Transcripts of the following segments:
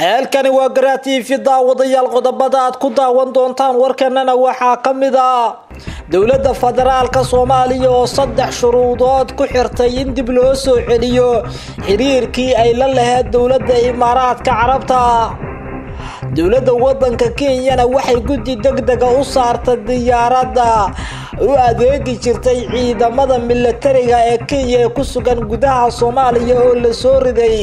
heelkani waa garaa t daawadayaal qodobada aad ku daawan doontaan warkanana waxaa ka mid ah dowladda federaalka soomaaliya oo saddex shuruudood ku xirtay in dib loo soo celiyo xiriirkii ay la laheyd dowladda imaaraadka carabta. Dowladda wadanka kenyana waxay guddi deg dega u saartay diyaaradda u adeegi jirtay ciidamada milatariga ee kenya ee ku sugan gudaha soomaaliya oo la soo riday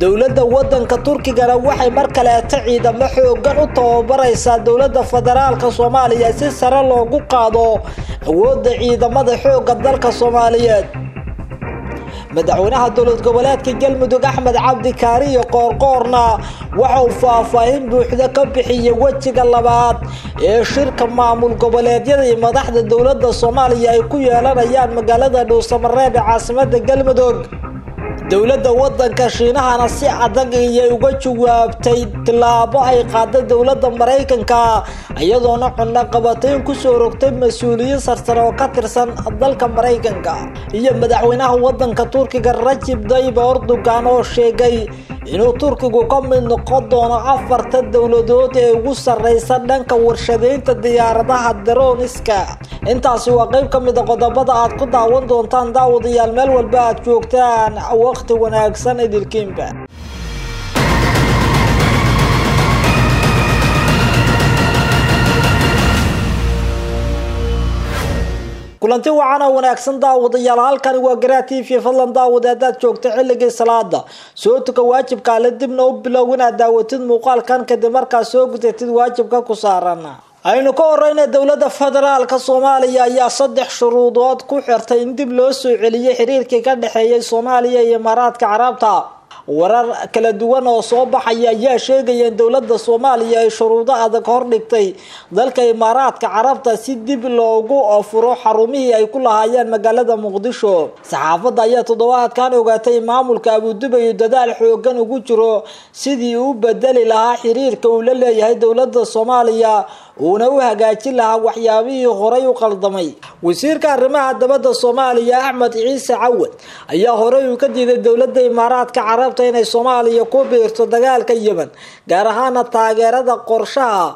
dowladda wadanka turkigana waxay mar kaleeto ciidamo xoogan u tababaraysaa dowladda federaalka soomaaliya si sare loogu qaado awoodda ciidamada xooga dalka soomaaliyeed. Madaxweynaha dowlad goboleedka galmudug axmed cabdi kaariyo qoorqoorna waxa uu faahfaahin buuxda ka bixiyay wejiga labaad ee shirka maamul goboleedyada iyo madaxda dowladda soomaaliya ay ku yeelanayaan magaalada dhuusamareeb ee caasimada galmudug dowladda wadanka shiinahana si adag iyay uga jawaabtay tilaabo ay qaada dowladda maraykanka iyadoona cunno qabatayn ku soo rogtay mas'uuliyiin sarsare oo ka tirsan dalka maraykanka iyo madaxweynaha wadanka turkiga rajib dayib erdogan oo sheegay inuu turkigu ka mid noqon doono afarta dowladood ee ugu sarreysa dhanka warshadeynta diyaaradaha daroniska intaasi waa qeyb ka mid a qodobada aad ku daawan doontaan daawadayaal meel walba aad joogtaan waqti wanaagsan idilkiinba kulanti oo wanaagsan daawadayaal halkani waa garaa t v fadlan daawada haddaad joogta xilligii salaada soo tuka waajibkaale dibna u bilow inaad daawatid muuqaalkan kadib markaad soo gudatid waajibka ku saaran aynu ka horeyna dowladda federaalka soomaaliya ayaa saddex shuruudood ku xirtay in dib loo soo celiyay xiriirkii ka dhexeeyay soomaaliya iyo imaaraadka carabta warar kala duwan oo soo baxaya ayaa sheegaya in dowladda soomaaliya ay shuruudo adag hordhigtay dalka imaaraadka carabta si dib loogu furo xarumihii ay ku lahaayeen magaalada muqdisho. Saxaafadda ayaa toddobaadkan ogaatay maamulka abudubayo dadaal xoogan ugu jiro sidii uu bedeli lahaa xiriirka uu la leeyahay dowladda soomaaliya uuna u hagaajin lahaa waxyaabihii horay u qaldamay. Wasiirka arrimaha dabadda soomaaliya axmed ciise cawad ayaa horey uu ka diiday dowladda imaaraadka carabta inay soomaaliya ku biirto dagaalka yemen gaar ahaana taageerada qorshaha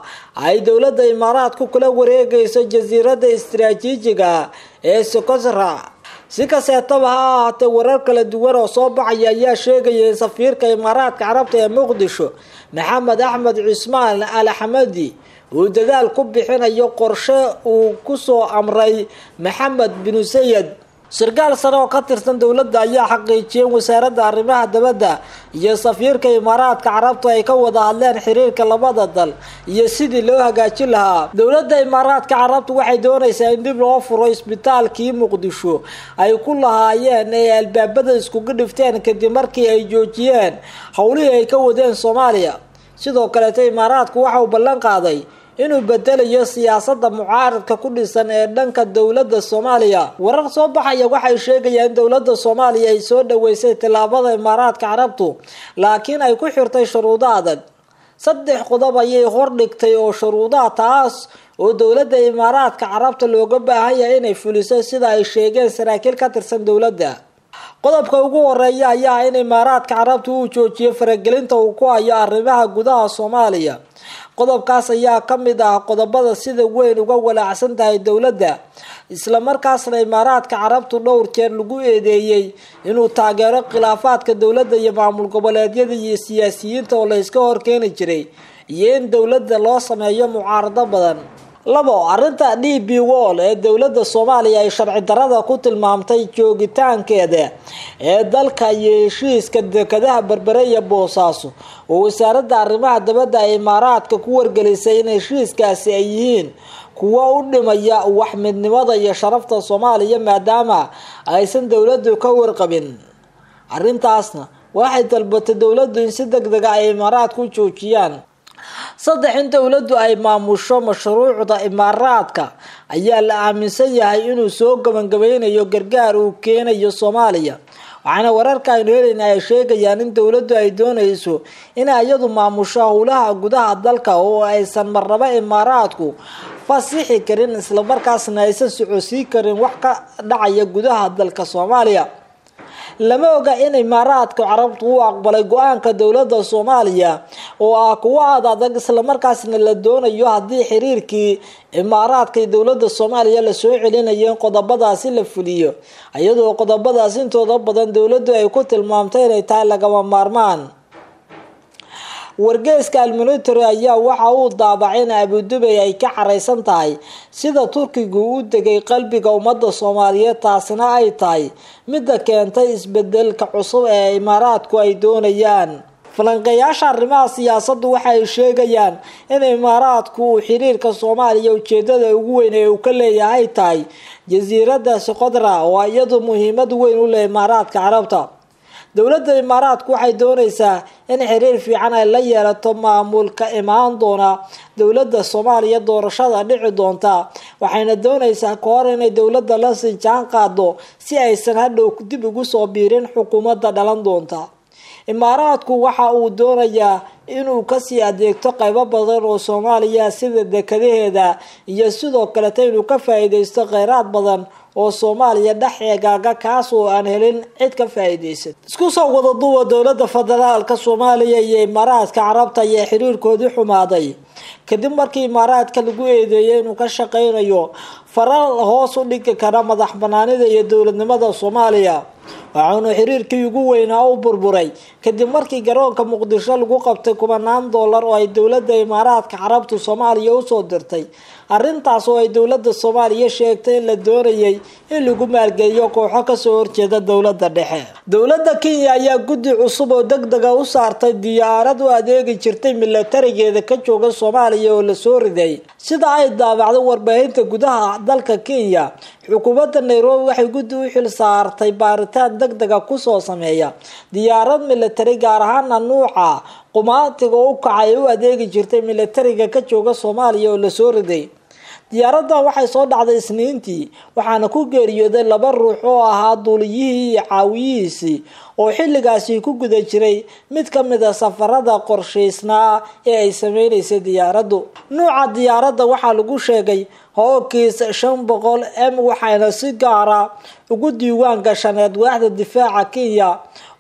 ay dowladda imaaraadku kula wareegayso jasiiradda istaraatiijiga ee sokosra. Si kaseetaba ha ahaatee warar kala duwan oo soo baxaya ayaa sheegaya in safiirka imaaraadka carabta ee muqdisho maxamed axmed cusmaan al axmedi uu dadaal ku bixinayo qorshe uu ku soo amray maxamed binu sayid. Sarkaal sare oo ka tirsan dowladda ayaa xaqiijiyay in wasaaradda arrimaha dabadda iyo safiirka imaaraadka carabtu ay ka wada hadleen xiriirka labada dal iyo sidii loo hagaajin lahaa. Dowladda imaaraadka carabtu waxay doonaysaa in dib loo furo isbitaalkii muqdisho. Ay ku lahaayeen ee albaabada iskugu dhifteen kadib markii ay joojiyeen howlihii ay ka wadeen soomaaliya. Sidoo kaleeto imaaraadku waxa uu ballan qaaday inuu bedelayo siyaasada mucaaradka ku dhisan ee dhanka dowladda soomaaliya. Warar soo baxaya waxay sheegayaan dowladda soomaaliya ay soo dhaweysay tillaabada imaaraadka carabtu laakiin ay ku xirtay shuruudo adag. Saddex qodob ayay hordhigtay oo shuruudaha taas oo dowladda imaaraadka carabta looga baahan yahay inay fuliso sida ay sheegeen saraakiil ka tirsan dowladda. Qodobka ugu horreeya ayaa in imaaraadka carabta uu joojiyo faragelinta uu ku hayo arrimaha gudaha soomaaliya qodobkaas ayaa ka mid ah qodobada sida weyn uga walaacsan tahay dowladda. Islamarkaasna imaaraadka carabtu dhowr jeer lagu eedeeyey inuu taageero khilaafaadka dowladda iyo maamul goboleedyada iyo siyaasiyiinta oo la iska horkeeni jiray iyo in dowladda loo sameeyo mucaarado badan labo arrinta d b wall ee dowladda soomaaliya ay sharci darada ku tilmaamtay joogitaankeeda ee dalka iyo heshiiska dekadaha berbere boosaaso oo wasaaradda arrimaha dabadda ay imaaraadka ku wargelisay in heshiiskaasi ay yihiin kuwo u dhimaya wax midnimada iyo sharafta soomaaliya maadaama aysan dowladdu ka warqabin. Arrintaasna waxay dalbatay dowladdu in si deg dega ay imaaraadka u joojiyaan saddex in dowladdu ay maamusho mashruucda imaaraadka ayaa la aaminsan yahay inuu soo gabangabeynayo gargaar uu keenayo soomaaliya. Waxaana wararka aynu helayna ay sheegayaan in dowladdu ay doonayso inay iyadu maamusho howlaha gudaha dalka oo aysan marnaba imaaraadku fasixi karin islamarkaasna aysan socodsiin karin wax ka dhacaya gudaha dalka soomaaliya lama oga in imaaraadka carabtu u aqbalay go'aanka dowladda soomaaliya oo ah kuwo aad adag islamarkaasna la doonayo haddii xiriirkii imaaraadka iyo dowladda soomaaliya la soo celinayo in qodobadaasi la fuliyo. Iyadoo qodobadaas intooda badan dowladdu ay ku tilmaamtay inay tahay lagama maarmaan wargeyska almonitary ayaa waxa uu daabacay in abudubay ay ka careysan tahay sida turkigu u degay qalbiga ummadda soomaaliyeed taasina ay tahay midda keentay isbeddelka cusub ee imaaraadku ay doonayaan. Falanqeeyaasha arrimaha siyaasaddu waxa ay sheegayaan in imaaraadku uu xiriirka soomaaliya ujeedada ugu weyn ee uu ka leeyahay tahay jasiiradaasi qodra oo iyadu muhiimad weyn u leh imaaraadka carabta dowladda imaaraadku waxay doonaysaa in xiriir fiican ay la yeelato maamulka imaan doona dowladda soomaaliya doorashada dhici doonta. Waxayna doonaysaa ka inay dowladda la sinjaan qaado si aysan hadhow dib ugu soo biirin xukuumadda dhalan doonta. Imaaraadku waxa uu doonayaa inuu ka sii adeegto qaybo badan oo soomaaliya sida dekadaheeda iyo sidoo kaleta inuu ka faa-iideysto kheyraad badan oo soomaaliya dhex eegaaga kaas oo aan helin cid ka faa-iideysan isku soo wada duwa dowladda federaalka soomaaliya iyo imaaraadka carabta ayaa xiriirkoodii xumaaday. Kadib markii imaaraadka lagu eedeeyay inuu ka shaqeynayo faral hoos u dhigi kara madax banaanida iyo dowladnimada soomaaliya waxaanu xiriirkii ugu weynaa u burburay. Kadib markii garoonka muqdisho lagu qabtay kubanaan dollar oo ay dowladda imaaraadka carabtu soomaaliya u soo dirtay. Arrintaas oo ay dowladda soomaaliya sheegtay in la doonayay in lagu maalgeliyo kooxo ka soo horjeeda dowladda dhexe. Dowladda kenya ayaa guddi cusub oo deg dega u saartay diyaarad u adeegi jirtay milatarigeeda ka jooga soomaaliya oo la soo riday. Sida ay daabacday warbaahinta gudaha dalka kenya xukuumadda nairobi waxay guddi u xil saartay baaritaan deg dega ku soo sameeya. Diyaarad milatari gaar ahaana nuuca qumaatiga u kacay u adeegi jirtay milatariga ka jooga soomaaliya oo la soo riday. Diyaaradan waxay soo dhacday isniintii waxaana ku geeriyooday laba ruux oo ahaa duuliyihii iyo caawiyihiisii oo xilligaasi ku guda jiray. Mid ka mid a safarada qorshaysnaa ee ay sameyneysay diyaaraddu. Nuuca diyaaradda waxaa lagu sheegay hookiis shan boqol m waxayna si gaara ugu diiwaan gashaneed waaxda difaaca kenya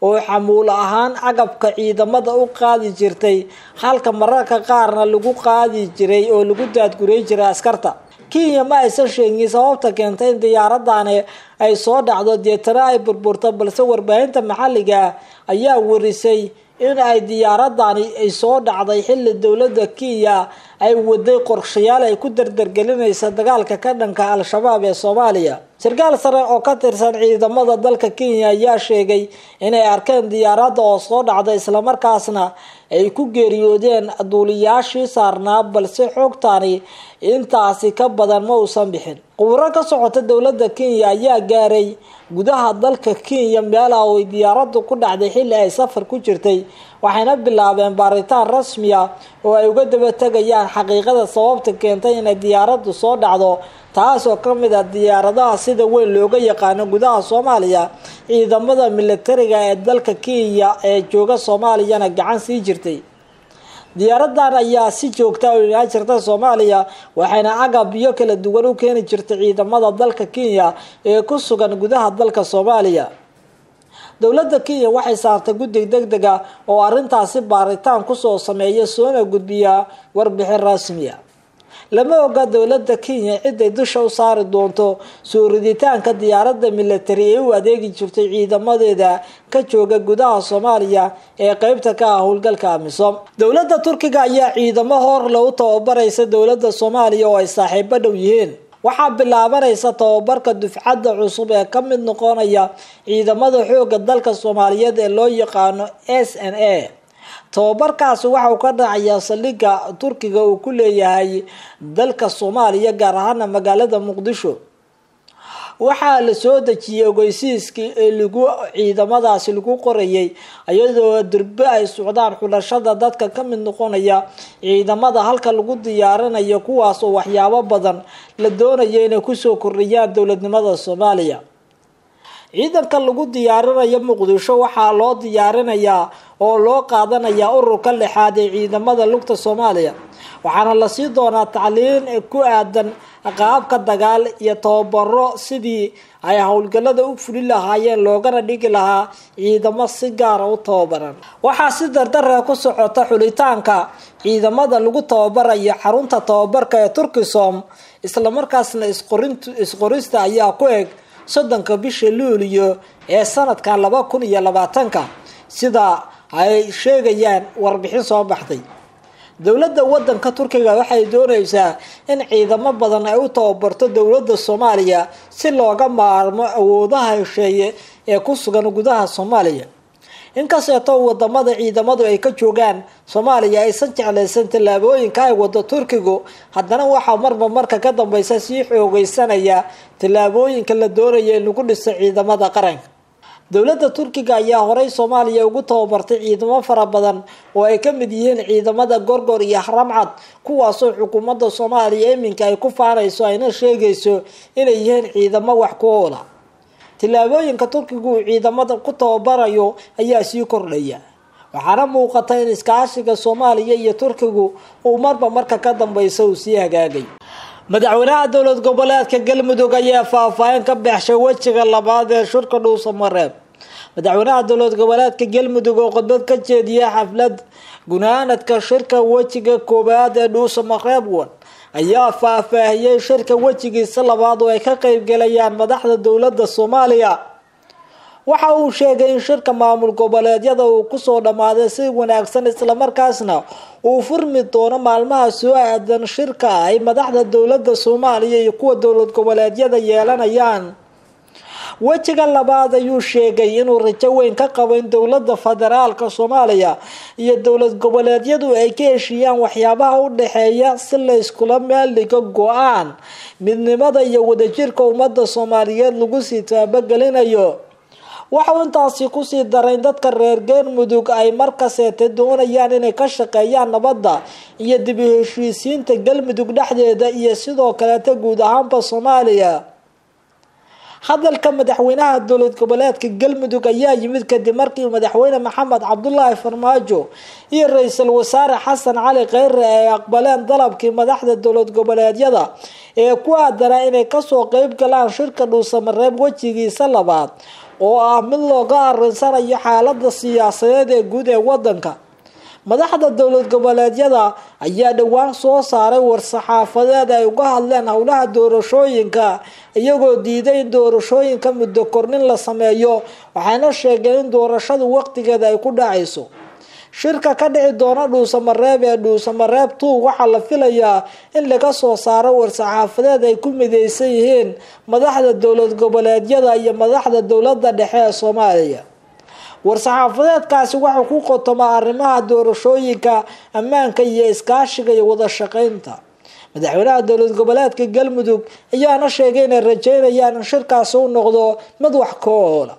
oo xamuul ahaan agabka ciidamada u qaadi jirtay halka mararka qaarna lagu qaadi jiray oo lagu daadguray jiray askarta. Kenya ma aysan sheegin sababta keentay in diyaaradani ay soo dhacdo deetana ay burburto balse warbaahinta maxalliga ayaa warisay in ay diyaaradani ay soo dhacday xilli dowladda kenya ay waday qorshayaal ay ku dardargelinaysa dagaalka ka dhanka al-shabaab ee soomaaliya. Sarkaal sare oo ka tirsan ciidamada dalka kenya ayaa sheegay inay arkeen diyaaradda oo soo dhacday islamarkaasna ay ku geeriyoodeen duuliyaashii saarnaa balse xoogtani intaasi ka badan ma uusan bixin. Khuburo ka socota dowladda kenya ayaa gaaray gudaha dalka kenya meelaha oo diyaaraddu ku dhacday xilli ay safar ku jirtay waxayna bilaabeen baaritaan rasmi ah oo ay uga daba tegayaan xaqiiqada sababta keentay inay diyaaraddu soo dhacdo taas oo ka ah diyaaradaha sida weyn looga yaqaano gudaha soomaaliya ciidamada militariga ee dalka kenya ee jooga soomaaliyana gacan sii jirtay diyaaradan ayaa si joogta u imaan jirta soomaaliya waxayna agab iyo kala duwan u keeni jirtay ciidamada dalka kenya ee ku sugan gudaha dalka soomaaliya. Dowladda kenya waxay saartay guddig deg deg a oo arrintaasi baaritaan ku soo sameeya soona gudbiya warbixin rasmiya lama oga dowladda kenya ciday dusha u saari doonto soo riditaanka diyaaradda militari ee u adeegi jirtay ciidamadeeda ka jooga gudaha soomaaliya ee qeybta ka ah howlgalka amisom. Dowladda turkiga ayaa ciidamo hor lagu tababaraysa dowladda soomaaliya oo ay saaxiibo dhow yihiin. Waxaa bilaabanaysa tababarka dufcadda cusub ee ka mid noqonaya ciidamada xooga dalka soomaaliyeed ee loo yaqaano s n a tababarkaasi waxa ka dhacayaa saldhigga turkiga uu ku leeyahay dalka soomaaliya gaar ahaana magaalada muqdisho. Waxaa la soo dejiyay ogeysiiskii ee lagu ciidamadaasi lagu qorayay iyadoo durbe ay socdaan xulashada dadka ka mid noqonaya ciidamada halka lagu diyaarinayo kuwaas oo waxyaabo badan la doonayo inay ku soo kordhiyaan dowladnimada soomaaliya. Ciidanka lagu diyaarinayo muqdisho waxaa loo diyaarinayaa oo loo qaadanayaa ururka lixaad ee ciidamada lugta soomaaliya. Waxaana la sii doonaa tacliin ku aadan qaabka dagaal iyo tababaro sidii ay howlgallada u fuli lahaayeen loogana dhigi lahaa ciidamo si gaara u tababaran. Waxaa si dardara ku socota xulitaanka ciidamada lagu tababarayo xarunta tababarka ee turkisom islamarkaasna isqorista ayaa ku eg soddonka bisha luuliyo ee sanadkan laba kun iyo labaatanka. Sida ay sheegayaan warbixin soo baxday. Dowladda wadanka turkiga waxay doonaysaa in ciidamo badan ay u tababarto dowladda soomaaliya si looga maarmo awoodaha hesheeye ee ku sugan gudaha soomaaliya. Inkasteetoo waddamada ciidamadu ay ka joogaan soomaaliya aysan jeclaysan tallaabooyinka ay wado turkigu haddana waxaa marba marka ka dambeysa sii xoogeysanaya tallaabooyinka la doonaya in lagu dhiso ciidamada qaranka dowladda turkiga ayaa horey soomaaliya ugu tababartay ciidamo fara badan oo ay ka mid yihiin ciidamada gorgor iyo haramcad kuwaasoo xukuumadda soomaaliya iminka ay ku faanayso ayna sheegayso inay yihiin ciidamo wax ku oola. Tillaabooyinka turkigu uu ciidamada ku tababarayo ayaa sii kordhaya. Waxaana muuqata in iskaashiga soomaaliya iyo turkigu uu marba marka ka dambeysa uu sii hagaagay. Madaxweynaha dowlad goboleedka galmudug ayaa faahfaahin ka baxshay wejiga labaad ee shirka dhuusamareeb madaxweynaha dowlad goboleedka galmudug oo khudbad ka jeediyay xaflad gunaanadka shirka wejiga koowaad ee dhuusamareeb wan ayaa faahfaahiyey shirka wejigiisa labaad oo ay ka qeybgalayaan madaxda dowladda soomaaliya waxa uu sheegay in shirka maamul goboleedyada uu ku soo dhammaaday si wanaagsan islamarkaasna uu furmi doono maalmaha soo aadan shirka ay madaxda dowladda soomaaliya iyo kuwa dowlad goboleedyada yeelanayaan wejiga labaad ayuu sheegay inuu rajo weyn ka qabo in dowladda federaalka soomaaliya iyo dowlad goboleedyadu ay ka heshiiyaan waxyaabaha u dhexeeya si la yskula meel dhigo go'aan. Midnimada iyo wadajirka ummadda soomaaliyeed lagu sii taabagelinayo. Waxau intaasi ku sii daray dadka reer galmudug ay markaseete doonayaan inay ka shaqeeyaan nabadda iyo dib u heshiisiinta galmudug dhexdeeda iyo sidoo kaleeta guud ahaanba soomaaliya hadalka madaxweynaha dowlad goboleedka galmudug ayaa yimid kadib markii madaxweyne maxamed cabdulaahi farmaajo iyo ra'iisul wasaare xasan cali kheyre ay aqbaleen dalabkii madaxda dowlad goboleedyada ee ku aadanaa inay ka soo qeyb galaan shirka dhuusamareeb wejigiisa labaad oo ah mid looga arinsanayo xaalada siyaasadeed ee guud ee wadanka madaxda dowlad goboleedyada ayaa dhowaan soo saaray war-saxaafadeed ay uga hadleen howlaha doorashooyinka iyagoo diiday in doorashooyinka muddo kornin la sameeyo waxayna sheegeen in doorashadu waqtigeeda ay ku dhacayso shirka ka dhici doona dhuusamareeb ee dhuusamareeb two waxaa la filayaa in laga soo saaro war-saxaafadeed ay ku mideysan yihiin madaxda dowlad goboleedyada iyo madaxda dowladda dhexe ee soomaaliya war-saxaafadeedkaasi waxaa ku qotomaa arrimaha doorashooyinka ammaanka iyo iskaashiga iyo wada shaqeynta madaxweynaha dowlad goboleedka galmudug ayaana sheegay inay rajeynayaan in shirkaasi u noqdo mid wax ka oola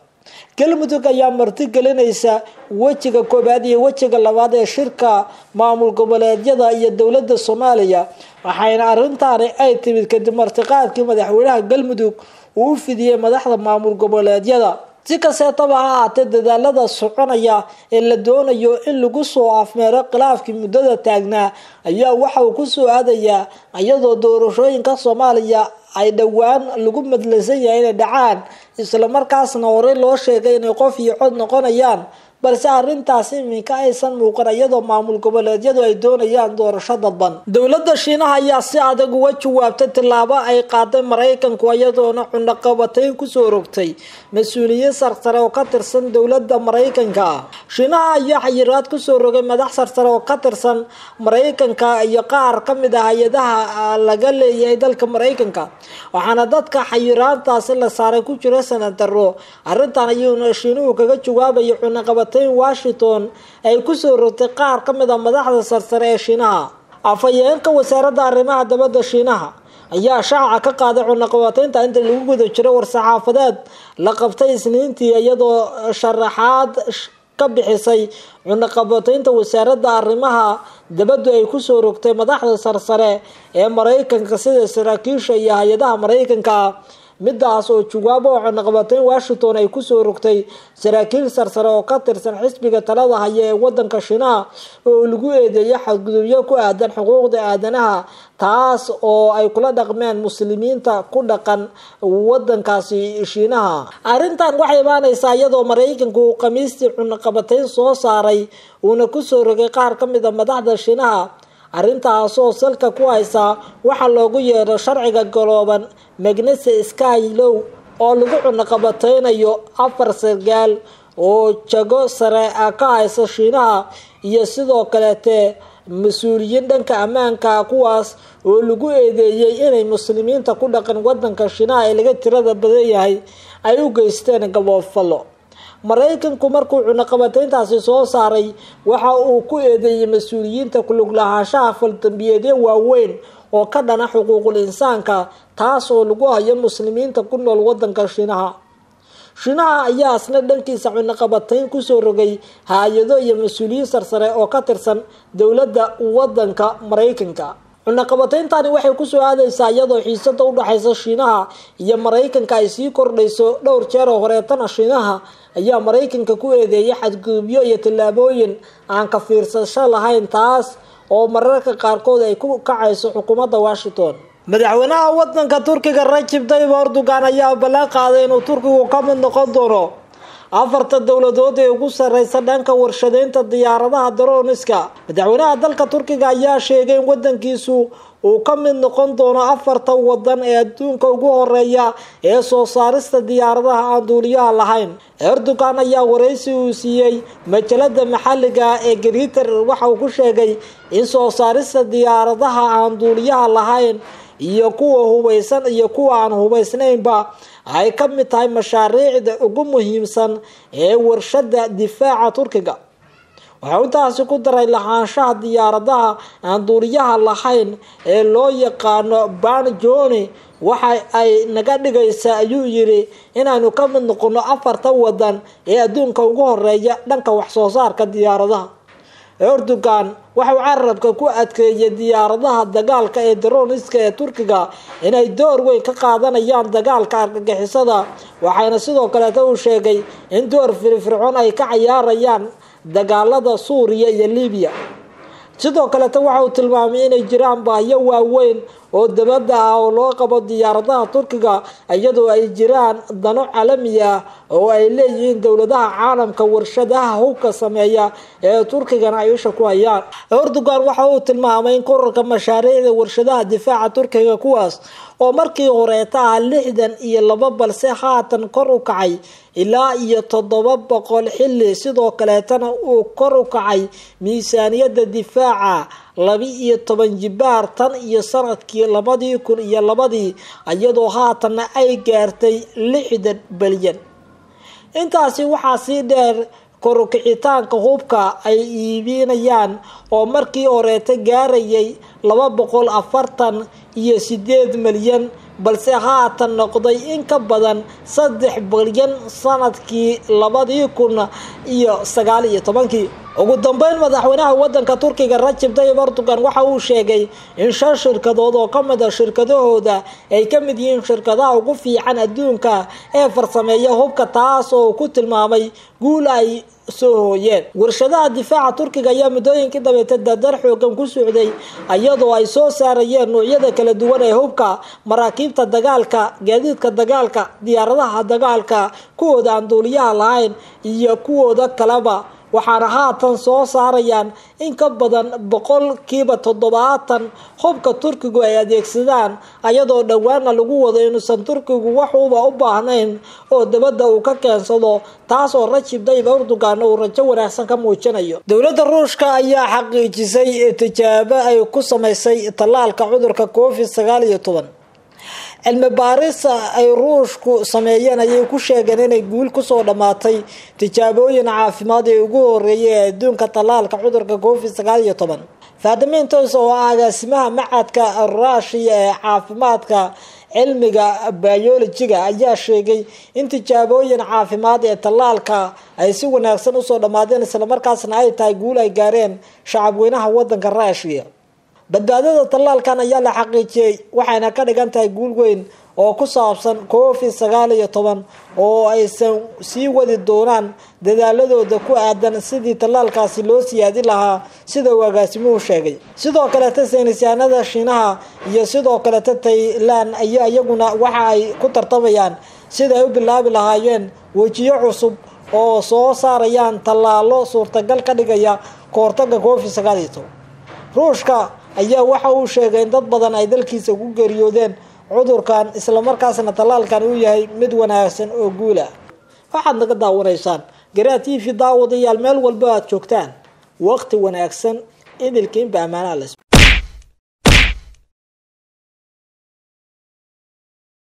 galmudug ayaa martigelinaysa wejiga koobaad iyo wejiga labaad ee shirka maamul goboleedyada iyo dowladda soomaaliya waxayna arintaani ay timid kadib martiqaadkii madaxweynaha galmudug uu u fidiyey madaxda maamul goboleedyada si kasteetaba ha ahaatee dadaalada soconaya ee la doonayo in lagu soo afmeero khilaafkii muddada taagnaa ayaa waxa uu ku soo aadayaa iyadoo doorashooyinka soomaaliya ay dhowaan lagu madlaysan yahay inay dhacaan. Islamarkaasna horey loo sheegay inay qof iyo cod noqonayaan balse arrintaasi iminka aysan muuqan iyadoo maamul goboleedyadu ay doonayaan doorasho dadban dowladda shiinaha ayaa si adag uga jawaabtay tillaabo ay qaaday maraykanku iyadoona cunaqabatayn ku soo rogtay. Mas'uuliyiin sarsare oo ka tirsan dowladda maraykanka. Shiinaha ayaa xayiraad ku soo rogay madax sarsare oo ka tirsan maraykanka iyo qaar ka mid ah hay'adaha laga leeyahay dalka maraykanka. Waxaana dadka xayiraantaasi la saaray ku jira sanadaro arrintan ayuuna shiinuhu kaga jawaabaya cunaqabat washington ay ku soo rogtay qaar ka mid a madaxda sarsare ee shiinaha. Afhayeenka wasaaradda arrimaha dabadda shiinaha ayaa shaaca ka qaaday cunaqabataynta inta lagu guda jiro war-saxaafadeed la qabtay isniintii iyadoo sharaxaad ka bixisay cunaqabataynta wasaaradda arrimaha dabaddu ay ku soo rogtay madaxda sarsare ee maraykanka sida saraakiisha iyo hay'adaha maraykanka midaas oo jawaabo oo cunaqabatayn washington ay ku soo rogtay saraakiil sarsare oo ka tirsan xisbiga talada haya ee wadanka shiinaha oo lagu eedeeyay xadgudubyo ku aadan xuquuqda aadanaha taas oo ay kula dhaqmeen muslimiinta ku dhaqan wadankaasi shiinaha. Arrintan waxay imaaneysaa iyadoo maraykanku uu khamiistii cunaqabatayn soo saaray uuna ku soo rogay qaar ka mid a madaxda shiinaha arrintaasoo salka ku haysa waxaa loogu yeedho sharciga galooban magnese skylow oo lagu cunaqabateynayo afar sargaal oo jago sare ka haysa shiinaha iyo sidoo kaleete mas'uuliyiin dhanka ammaanka kuwaas oo lagu eedeeyey inay muslimiinta ku dhaqan wadanka shiinaha ee laga tirada badan yahay ay u geysteen gaboofalo maraykanku markuu cunaqabatayntaasi soo saaray waxa uu ku eedeeyey mas'uuliyiinta kulug lahaanshaha faldambiyeedyo waaweyn oo ka dhana xuquuqul insaanka taas oo lagu hayo muslimiinta ku nool wadanka shiinaha. Shiinaha ayaa isna dhankiisa cunaqabatayn ku soo rogay hay'ado iyo mas'uuliyiin sarsare oo ka tirsan dowladda wadanka maraykanka. Cunaqabatayntani waxay ku soo aadaysaa iyadoo xiisada udhexaysa shiinaha iyo maraykanka ay sii kordhayso dhowr jeer oo horeetana shiinaha ayaa maraykanka ku eedeeyay xadgudubyo iyo tallaabooyin aan ka fiirsasho lahayn taas oo mararka qaarkood ay ku kacayso xukuumadda washington. Madaxweynaha wadanka turkiga rajib tayyib erdogan ayaa ballan qaaday inuu turkigu ka mid noqon doono afarta dowladood ee ugu sareysa dhanka warshadeynta diyaaradaha daroniska madaxweynaha dalka turkiga ayaa sheegay in wadankiisu uu ka mid noqon doono afarta wadan ee adduunka ugu horreeya ee soo saarista diyaaradaha aan duuliyaha lahayn. Erdogan ayaa wareysi uu siiyey majalada maxaliga ee griter waxa uu ku sheegay in soo saarista diyaaradaha aan duuliyaha lahayn iyo kuwa hubeysan iyo kuwa aan hubeysnaynba ay ka mid tahay mashaariicda ugu muhiimsan ee warshada difaaca turkiga waxau intaasi ku daray lahaanshaha diyaaradaha aan duuliyaha lahayn ee loo yaqaano banjoni waxa ay naga dhigaysaa ayuu yiri inaanu ka mid noqono afarta wadan ee adduunka ugu horreeya dhanka waxsoo saarka diyaaradaha. Erdogan waxau carabka ku adkeeyay diyaaradaha dagaalka ee daroniska ee turkiga inay door weyn ka qaadanayaan dagaalka argagixisada waxayna sidoo kaleeta uu sheegay in door firfircoon ay ka cayaarayaan dagaalada suuriya iyo libiya sidoo kaleta waxa uu tilmaamay inay jiraan baahyo waaweyn oo dabadda ah oo loo qabo diyaaradaha turkiga iyadoo ay jiraan dano caalami ah oo ay leeyihiin dowladaha caalamka warshadaha hubka sameeya ee turkigana ay isha ku hayaan. Erdogan waxa uu tilmaamay in korarka mashaariicda warshadaha difaaca turkiga kuwaas oo markii horeeta ah lixdan iyo laba balse haatan kor u kacay ilaa iyo toddoba boqol xilli. Sidoo kaleetana uu kor u kacay miisaaniyada difaaca laba iyo toban jibaar tan iyo sannadkii labadii kun iyo labadii iyadoo haatanna ay gaartay lixdan balyan intaasi waxaa sii dheer korukicitaanka hubka ay iibinayaan oo markii horeeta gaarayay laba boqol afartan iyo sideed milyan balse haatan noqday in ka badan saddex bilyan sannadkii labadii kun iyo sagaal iyo tobankii ugu dambeyn madaxweynaha wadanka turkiga rajib tayyib erdogan waxa uu sheegay in shan shirkadood oo ka mid a shirkadahooda ay ka mid yihiin shirkadaha ugu fiican adduunka ee farsameeya hubka taas oo uu ku tilmaamay guul ay soo hooyeen. Warshadaha difaaca turkiga ayaa muddooyinkii dabeete dadar xoogan ku socday iyadoo ay soo saarayeen noocyada kala duwan ee hubka maraakiibta dagaalka gaadiidka dagaalka diyaaradaha dagaalka kuwooda aan duuliyaha lahayn iyo kuwooda kaleba waxaana haatan soo saarayaan in ka badan boqolkiiba toddobaatan hubka turkigu ay adeegsadaan ayadoo dhowaana lagu wado inuusan turkigu waxuuba u baahnayn oo dabadda uu ka keensado taas oo rajib tayyib erdogan uu rajo wanaagsan ka muujinayo. Dowladda ruushka ayaa xaqiijisay tijaabo ay ku samaysay tallaalka cudurka covid sagaal iyo toban cilmi baaris ay ruushku sameeyeen ayay ku sheegeen inay guul ku soo dhammaatay tijaabooyin caafimaad ee ugu horeeyay ee adduunka tallaalka cudurka covid sagaal iyo toban. Faadimiintos oo ah agaasimaha macadka ruushiya ee caafimaadka cilmiga biolojiga ayaa sheegay in tijaabooyin caafimaad ee tallaalka ay si wanaagsan u soo dhammaadeen islamarkaasna ay tahay guul ay gaareen shacabweynaha wadanka ruushiya badbaadada tallaalkan ayaa la xaqiijiyey waxayna ka dhigan tahay guul weyn oo ku saabsan covid sagaal iyo toban oo aysan sii wadi doonaan dadaaladooda ku aadan sidii tallaalkaasi loo siyaadi lahaa sida uu agaasimuhu sheegay. Sidoo kaleta saynisyaanada shiinaha iyo sidoo kaleta tailan ayaa iyaguna waxa ay ku tartamayaan sida ay u bilaabi lahaayeen wejiyo cusub oo soo saarayaan tallaalo suurtagal ka dhigaya kahortaga covid sagaal iyo toban. Ruushka ayaa waxa uu sheegay in dad badan ay dalkiisa ku geeriyoodeen cudurkan islamarkaasna tallaalkan uu yahay mid wanaagsan oo guula waxaad naga daawanaysaan garaa t v daawadayaal meel walba aad joogtaan. Waqti wanaagsan idilkiinba ammaanaha